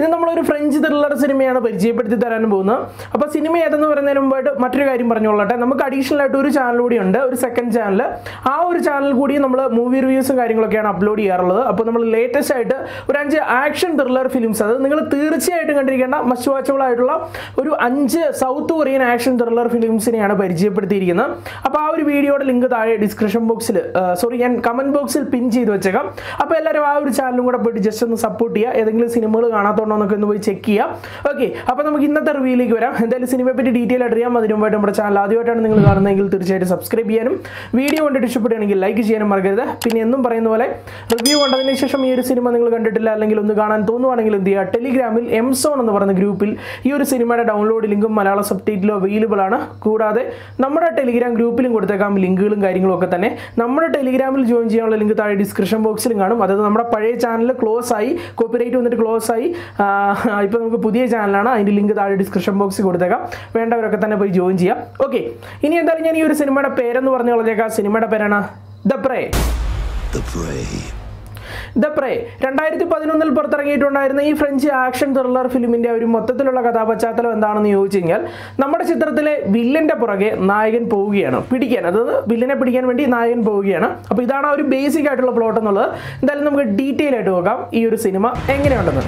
ഇത് നമ്മളൊരു French thriller സിനിമയാണ് പരിചയപ്പെടുത്തി തരാൻ പോകുന്നത്. അപ്പോൾ സിനിമ ഏതെന്ന് പറയുന്നതിന് മുമ്പായിട്ട് മറ്റൊരു കാര്യം പറഞ്ഞോളട്ടെ നമുക്ക് അഡീഷണൽ ആയിട്ട് ഒരു ചാനൽ കൂടി ഉണ്ട് ഒരു സെക്കൻഡ് ചാനൽ ആ ഒരു ചാനൽ കൂടി നമ്മൾ മൂവി റിവ്യൂസും കാര്യങ്ങളൊക്കെയാണ് അപ്ലോഡ് ചെയ്യാറുള്ളത്. അപ്പോൾ നമ്മൾ ലേറ്റസ്റ്റ് ആയിട്ട് ഒരു അഞ്ച് ആക്ഷൻ ത്രില്ലർ ഫിലിംസ് അത് നിങ്ങൾ തീർച്ചയായിട്ടും കണ്ടിരിക്കേണ്ട മസ്റ്റ് വാച്ചബിൾ ആയിട്ടുള്ള ഒരു അഞ്ച് സൗത്ത് കൊറിയൻ ആക്ഷൻ ത്രില്ലർ ഫിലിംസിനെയാണ് പരിചയപ്പെടുത്തിയിരിക്കുന്നത്. അപ്പോൾ ആ ഒരു വീഡിയോയുടെ ലിങ്ക് താഴെ ഡിസ്ക്രിപ്ഷൻ ബോക്സിൽ സോറി ഞാൻ കമന്റ് ബോക്സിൽ പിൻ ചെയ്ത് വെച്ചേക്കാം. അപ്പോൾ എല്ലാവരും ആ ഒരു ചാനലും കൂടെ പോയിട്ട് ജസ്റ്റ് ഒന്ന് സപ്പോർട്ട് ചെയ്യുക. ഏതെങ്കിലും സിനിമകൾ കാണാത്തോണ്ടോ എന്നൊക്കെ ഒന്ന് പോയി ചെക്ക് ചെയ്യാം. ഓക്കെ അപ്പോൾ നമുക്ക് ഇന്നത്തെ റിവ്യൂയിലേക്ക് വരാം. എന്തായാലും സിനിമയെ പറ്റി ഡീറ്റെയിൽ അറിയാം. അതിന് മുമ്പായിട്ട് നമ്മുടെ ചാനൽ ആദ്യമായിട്ടാണ് നിങ്ങൾ കാണുന്നതെങ്കിൽ തീർച്ചയായിട്ടും സബ്സ്ക്രൈബ് ചെയ്യാനും വീഡിയോ കണ്ടിട്ട് ഇഷ്ടപ്പെടുകയാണെങ്കിൽ ലൈക്ക് ചെയ്യാനും മറക്കരുത്. പിന്നെ എന്നും പറയുന്ന പോലെ റിവ്യൂ കണ്ടതിന് ശേഷം ഈ ഒരു സിനിമ നിങ്ങൾ കണ്ടിട്ടില്ല അല്ലെങ്കിൽ ഒന്ന് കാണാൻ തോന്നുവാണെങ്കിൽ എന്ത് ചെയ്യുക? ടെലിഗ്രാമിൽ എംസോൺ എന്ന് പറയുന്ന ഗ്രൂപ്പിൽ ഈ ഒരു സിനിമയുടെ ഡൗൺലോഡ് ലിങ്കും മലയാള സബ് ടൈറ്റിലും അവൈലബിൾ ആണ്. കൂടാതെ നമ്മുടെ ടെലിഗ്രാം ഗ്രൂപ്പിലും കൊടുത്തേക്കാം. ലിങ്കുകളും കാര്യങ്ങളും ഒക്കെ തന്നെ. നമ്മുടെ ടെലിഗ്രാമിൽ ജോയിൻ ചെയ്യാനുള്ള ലിങ്ക് താഴെ ഡിസ്ക്രിപ്ഷൻ ബോക്സിലും കാണും. അതായത് നമ്മുടെ പഴയ ചാനൽ ക്ലോസ് ആയി കോപ്പിറൈറ്റ് വന്നിട്ട് ക്ലോസ് ആയി ഇപ്പോൾ നമുക്ക് പുതിയ ചാനലാണ് അതിന്റെ ലിങ്ക് താഴെ ഡിസ്ക്രിപ്ഷൻ ബോക്സിൽ കൊടുത്തേക്കാം. വേണ്ടവരൊക്കെ തന്നെ പോയി ജോയിൻ ചെയ്യാം. ഓക്കെ ഇനി എന്തായാലും ഞാൻ ഈ ഒരു സിനിമയുടെ പേരെന്ന് പറഞ്ഞു കളഞ്ഞേക്കാം. സിനിമയുടെ പേരാണ് ദ പ്രേ. ദ പ്രേ രണ്ടായിരത്തി പതിനൊന്നിൽ പുറത്തിറങ്ങിയിട്ടുണ്ടായിരുന്ന ഈ ഫ്രഞ്ച് ആക്ഷൻ ത്രില്ലർ ഫിലിമിന്റെ ഒരു മൊത്തത്തിലുള്ള കഥാപശ്ചാത്തലം എന്താണെന്ന് ചോദിച്ചു കഴിഞ്ഞാൽ നമ്മുടെ ചിത്രത്തിലെ വില്ലന്റെ പുറകെ നായകൻ പോവുകയാണ്. പിടിക്കാൻ അതായത് വില്ലനെ പിടിക്കാൻ വേണ്ടി നായകൻ പോവുകയാണ്. അപ്പോൾ ഇതാണ് ഒരു ബേസിക് ആയിട്ടുള്ള പ്ലോട്ട് എന്നുള്ളത്. എന്തായാലും നമുക്ക് ഡീറ്റെയിൽ ആയിട്ട് നോക്കാം. ഈ ഒരു സിനിമ എങ്ങനെയുണ്ടെന്ന്.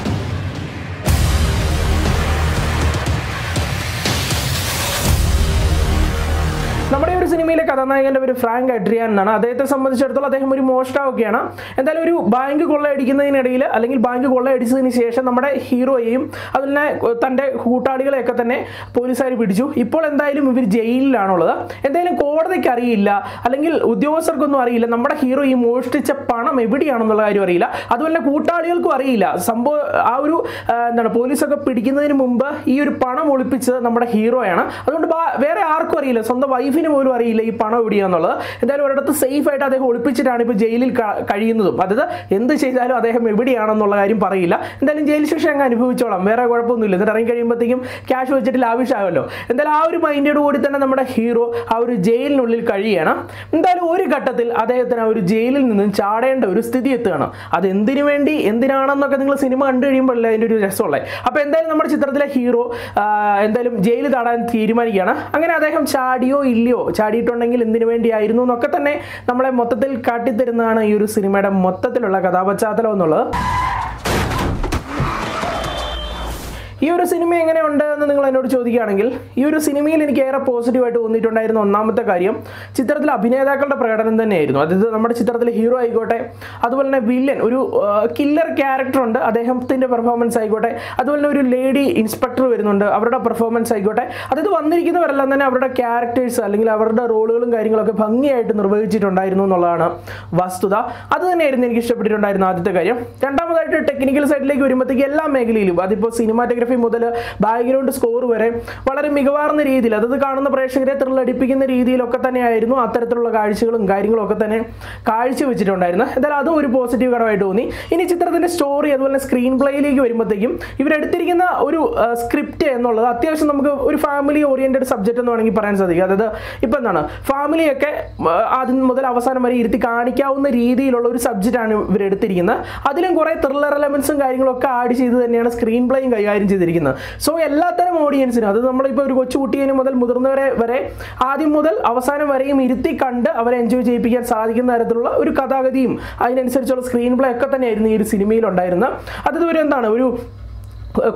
കഥാനായകന്റെ പേര് ഫ്രാങ്ക് അഡ്രിയാൻ എന്നാണ്. അദ്ദേഹത്തെ സംബന്ധിച്ചിടത്തോളം അദ്ദേഹം ഒരു മോഷ്ടാവൊക്കെയാണ് എന്തായാലും ഒരു ബാങ്ക് കൊള്ളയടിക്കുന്നതിനിടയിൽ അല്ലെങ്കിൽ ബാങ്ക് കൊള്ളയടിച്ചതിന് ശേഷം നമ്മുടെ ഹീറോയെയും അതുപോലെ തന്റെ കൂട്ടാളികളെയൊക്കെ തന്നെ പോലീസുകാർ പിടിച്ചു. ഇപ്പോൾ എന്തായാലും ഇവർ ജയിലിലാണുള്ളത്. എന്തായാലും കോടതിക്ക് അറിയില്ല. അല്ലെങ്കിൽ ഉദ്യോഗസ്ഥർക്കൊന്നും അറിയില്ല. നമ്മുടെ ഹീറോ ഈ മോഷ്ടിച്ച പണം എവിടെയാണെന്നുള്ള കാര്യം അറിയില്ല. അതുപോലെ കൂട്ടാളികൾക്കും അറിയില്ല. സംഭവം ആ ഒരു എന്താണ് പോലീസൊക്കെ പിടിക്കുന്നതിന് മുമ്പ് ഈ ഒരു പണം ഒളിപ്പിച്ചത് നമ്മുടെ ഹീറോയാണ്. അതുകൊണ്ട് വേറെ ആർക്കും അറിയില്ല. സ്വന്തം വൈഫിന് പോലും അറിയില്ല ഈ പണം എവിടെയാന്നുള്ളത് എന്തായാലും ഒരിടത്ത് സേഫ് ആയിട്ട് അദ്ദേഹം ഒളിപ്പിച്ചിട്ടാണ് ഇപ്പോൾ ജയിലിൽ കഴിയുന്നതും. അതായത് എന്ത് ചെയ്താലും അദ്ദേഹം എവിടെയാണെന്നുള്ള കാര്യം പറയില്ല. എന്തായാലും ജയിൽ ശിക്ഷ അങ്ങ് അനുഭവിച്ചോളാം. വേറെ കുഴപ്പമൊന്നുമില്ല. എന്നിട്ട് ഇറങ്ങി കഴിയുമ്പോഴത്തേക്കും ക്യാഷ് വെച്ചിട്ട് ലാവിഷാമല്ലോ എന്തായാലും ആ ഒരു മൈൻഡോട് കൂടി തന്നെ നമ്മുടെ ഹീറോ ആ ഒരു ജയിലിനുള്ളിൽ കഴിയണം. എന്തായാലും ഒരു ഘട്ടത്തിൽ അദ്ദേഹത്തിന് ആ ഒരു ജയിലിൽ നിന്നും ചാടേണ്ട ഒരു സ്ഥിതി എത്തുകയാണ്. അത് എന്തിനു വേണ്ടി എന്തിനാണെന്നൊക്കെ നിങ്ങൾ സിനിമ കണ്ടു കഴിയുമ്പോഴല്ലേ അതിന്റെ ഒരു രസമുള്ളത് അപ്പോൾ എന്തായാലും നമ്മുടെ ചിത്രത്തിലെ ഹീറോ എന്തായാലും ജയിൽ താടാൻ തീരുമാനിക്കുകയാണ്. അങ്ങനെ അദ്ദേഹം ചാടിയോ ഇല്ലയോ ചാടിയിട്ടുണ്ടെങ്കിൽ എന്തിനു വേണ്ടിയായിരുന്നു എന്നൊക്കെ തന്നെ നമ്മളെ മൊത്തത്തിൽ കാട്ടിത്തരുന്നതാണ് ഈ ഒരു സിനിമയുടെ മൊത്തത്തിലുള്ള കഥാപശ്ചാത്തലം എന്നുള്ളത്. ഈ ഒരു സിനിമ എങ്ങനെയുണ്ട് എന്ന് നിങ്ങൾ എന്നോട് ചോദിക്കുകയാണെങ്കിൽ ഈ ഒരു സിനിമയിൽ എനിക്ക് ഏറെ പോസിറ്റീവായിട്ട് തോന്നിയിട്ടുണ്ടായിരുന്ന ഒന്നാമത്തെ കാര്യം ചിത്രത്തിലെ അഭിനേതാക്കളുടെ പ്രകടനം തന്നെയായിരുന്നു. അതായത് നമ്മുടെ ചിത്രത്തിലെ ഹീറോ ആയിക്കോട്ടെ അതുപോലെ തന്നെ വില്ലൻ ഒരു കില്ലർ ക്യാരക്ടർ ഉണ്ട്. അദ്ദേഹത്തിന്റെ പെർഫോമൻസ് ആയിക്കോട്ടെ അതുപോലെ തന്നെ ഒരു ലേഡി ഇൻസ്പെക്ടർ വരുന്നുണ്ട്. അവരുടെ പെർഫോമൻസ് ആയിക്കോട്ടെ അതായത് വന്നിരിക്കുന്നവരെല്ലാം തന്നെ അവരുടെ ക്യാരക്ടേഴ്സ് അല്ലെങ്കിൽ അവരുടെ റോളുകളും കാര്യങ്ങളൊക്കെ ഭംഗിയായിട്ട് നിർവഹിച്ചിട്ടുണ്ടായിരുന്നു എന്നുള്ളതാണ് വസ്തുത. അത് തന്നെയായിരുന്നു എനിക്ക് ഇഷ്ടപ്പെട്ടിട്ടുണ്ടായിരുന്ന ആദ്യത്തെ കാര്യം. രണ്ടാമതായിട്ട് ടെക്നിക്കൽ സൈഡിലേക്ക് വരുമ്പോഴത്തേക്ക് എല്ലാ മേഖലയിലും അതിപ്പോൾ സിനിമാറ്റോഗ്രഫി മുതൽ ബാക്ക്ഗ്രൗണ്ട് സ്കോർ വരെ വളരെ മികവാർന്ന രീതിയിൽ അതത് കാണുന്ന പ്രേക്ഷകരെ ത്രില്ലടിപ്പിക്കുന്ന രീതിയിലൊക്കെ തന്നെയായിരുന്നു അത്തരത്തിലുള്ള കാഴ്ചകളും കാര്യങ്ങളും ഒക്കെ തന്നെ കാഴ്ചവെച്ചിട്ടുണ്ടായിരുന്നു എന്തായാലും അതും ഒരു പോസിറ്റീവ് ഘടകമായിട്ട് തോന്നി. ഇനി ചിത്രത്തിന്റെ സ്റ്റോറി അതുപോലെ സ്ക്രീൻ പ്ലേയിലേക്ക് വരുമ്പോഴത്തേക്കും ഇവരെടുത്തിരിക്കുന്ന ഒരു സ്ക്രിപ്റ്റ് എന്നുള്ളത് അത്യാവശ്യം നമുക്ക് ഒരു ഫാമിലി ഓറിയന്റഡ് സബ്ജക്റ്റ് എന്ന് വേണമെങ്കിൽ പറയാൻ സാധിക്കും. അതായത് ഇപ്പം എന്താണ് ഫാമിലിയൊക്കെ ആദ്യം മുതൽ അവസാനം വരെ ഇരുത്തി കാണിക്കാവുന്ന രീതിയിലുള്ള ഒരു സബ്ജക്റ്റാണ് ഇവരെടുത്തിരിക്കുന്നത് അതിലും കുറേ ത്രില്ലർ എലമെന്റ്സും കാര്യങ്ങളൊക്കെ ആഡ് ചെയ്ത് തന്നെയാണ് സ്ക്രീൻ പ്ലേയും കൈകാര്യം ചെയ്തിരിക്കുന്നത് സോ എല്ലാത്തരം ഓഡിയൻസിനും അത് നമ്മളിപ്പോൾ ഒരു കൊച്ചു മുതൽ മുതിർന്നവരെ വരെ ആദ്യം മുതൽ അവസാനം വരെയും ഇരുത്തി കണ്ട് അവരെ എൻജോയ് ചെയ്യിപ്പിക്കാൻ സാധിക്കുന്ന തരത്തിലുള്ള ഒരു കഥാഗതിയും അതിനനുസരിച്ചുള്ള സ്ക്രീൻ പ്ലേ ഒക്കെ തന്നെയായിരുന്നു ഈ ഒരു സിനിമയിൽ ഉണ്ടായിരുന്നത്. അതുവരെ എന്താണ്? ഒരു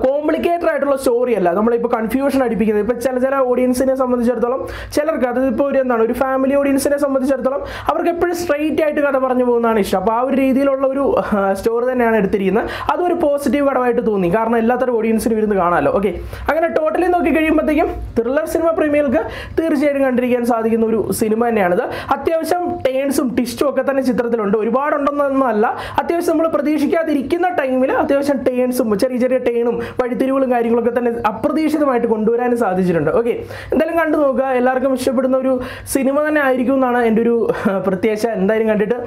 കോംപ്ലിക്കേറ്റഡ് ആയിട്ടുള്ള സ്റ്റോറി അല്ല. നമ്മളിപ്പോൾ കൺഫ്യൂഷൻ അടിപ്പിക്കുന്നത്. ഇപ്പോൾ ചില ചില ഓഡിയൻസിനെ സംബന്ധിച്ചിടത്തോളം ചിലർക്ക് അത് ഇപ്പോൾ ഒരു എന്താണ് ഒരു ഫാമിലി ഓഡിയൻസിനെ സംബന്ധിച്ചിടത്തോളം അവർക്ക് എപ്പോഴും സ്ട്രെയിറ്റ് ആയിട്ട് കഥ പറഞ്ഞു പോകുന്നതാണ് ഇഷ്ടം. അപ്പോൾ ആ ഒരു രീതിയിലുള്ള ഒരു സ്റ്റോറി തന്നെയാണ് എടുത്തിരിക്കുന്നത്. അതൊരു പോസിറ്റീവ് ഘടകമായിട്ട് തോന്നി. കാരണം എല്ലാത്തരം ഓഡിയൻസിനും ഇരുന്ന് കാണാമല്ലോ. ഓക്കെ അങ്ങനെ ടോട്ടലി നോക്കി കഴിയുമ്പോഴത്തേക്കും ത്രില്ലർ സിനിമ പ്രേമികൾക്ക് തീർച്ചയായിട്ടും കണ്ടിരിക്കാൻ സാധിക്കുന്ന ഒരു സിനിമ തന്നെയാണിത്. അത്യാവശ്യം ടേൺസും ടിസ്റ്റും ഒക്കെ തന്നെ ചിത്രത്തിലുണ്ട്. ഒരുപാടുണ്ടെന്നൊന്നും അല്ല അത്യാവശ്യം നമ്മൾ പ്രതീക്ഷിക്കാതിരിക്കുന്ന ടൈമിൽ അത്യാവശ്യം ടേൺസും ചെറിയ ചെറിയ ടേണും വഴിത്തിരിവുകളും കാര്യങ്ങളൊക്കെ തന്നെ അപ്രതീക്ഷിതമായിട്ട് കൊണ്ടുവരാനും സാധിച്ചിട്ടുണ്ട്. ഓക്കെ എന്തായാലും കണ്ടു നോക്കുക. എല്ലാവർക്കും ഇഷ്ടപ്പെടുന്ന ഒരു സിനിമ തന്നെ ആയിരിക്കും എന്നാണ് എന്റെ ഒരു പ്രത്യാശ. എന്തായാലും കണ്ടിട്ട്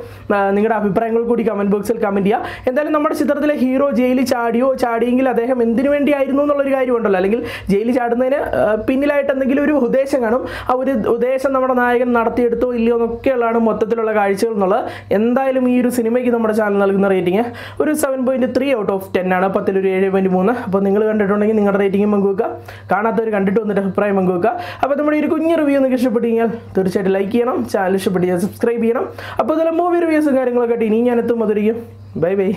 നിങ്ങളുടെ അഭിപ്രായങ്ങൾ കൂടി കമന്റ് ബോക്സിൽ കമന്റ് ചെയ്യുക എന്തായാലും നമ്മുടെ ചിത്രത്തിലെ ഹീറോ ജയിലിൽ ചാടിയോ ചാടിയെങ്കിൽ അദ്ദേഹം എന്തിനു വേണ്ടിയായിരുന്നു എന്നുള്ളൊരു കാര്യമുണ്ടല്ലോ അല്ലെങ്കിൽ ജയിലിൽ ചാടുന്നതിന് പിന്നിലായിട്ട് എന്തെങ്കിലും ഒരു ഉദ്ദേശം കാണും. ആ ഒരു ഉദ്ദേശം നമ്മുടെ നായകൻ നടത്തിയെടുത്തോ ഇല്ലയോ എന്നൊക്കെയുള്ളതാണ് മൊത്തത്തിലുള്ള കാഴ്ചകൾ എന്നുള്ളത്. എന്തായാലും ഈ ഒരു സിനിമയ്ക്ക് നമ്മുടെ ചാനൽ നൽകുന്ന റേറ്റിംഗ് ഒരു seven point three out of ten ആണ്. പത്തിലൊരു ഏഴ് പോയിന്റ് മൂന്ന് പടമാണ് അപ്പോൾ നിങ്ങൾ കണ്ടിട്ടുണ്ടെങ്കിൽ നിങ്ങളുടെ റേറ്റിംഗ് പങ്കുവെക്കുക. കാണാത്തവർ കണ്ടിട്ട് വന്നിട്ട് അഭിപ്രായം പങ്കുവെക്കുക. അപ്പോൾ നമ്മുടെ ഒരു കുഞ്ഞ് റിവ്യൂ നിങ്ങൾക്ക് കഴിഞ്ഞാൽ തീർച്ചയായിട്ടും ലൈക്ക് ചെയ്യണം. ചാനൽ ഇഷ്ടപ്പെട്ട് സബ്സ്ക്രൈബ് ചെയ്യണം. അപ്പോൾ ഇതിലെ മൂവി റിവ്യൂസും കാര്യങ്ങളൊക്കെ ആയിട്ട് ഇനി ഞാൻ എത്തും. അതിരിക്കും ബൈ ബൈ